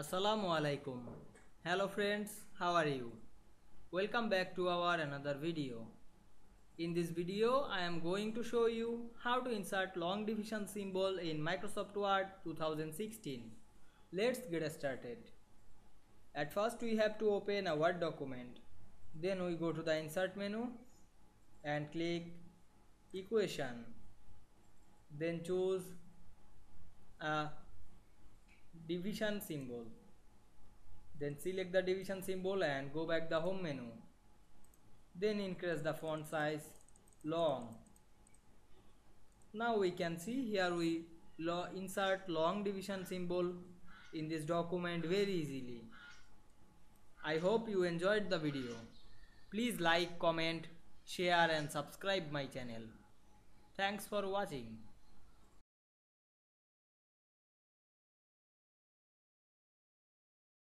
Assalamu alaikum. Hello friends, how are you? Welcome back to our another video. In this video, I am going to show you how to insert long division symbol in Microsoft Word 2016. Let's get started. At first we have to open a Word document. Then we go to the insert menu and click equation. Then choose a division symbol then select the division symbol and go back the home menu then increase the font size long now we can see here we insert long division symbol in this document very easily i hope you enjoyed the video please like comment share and subscribe my channel thanks for watching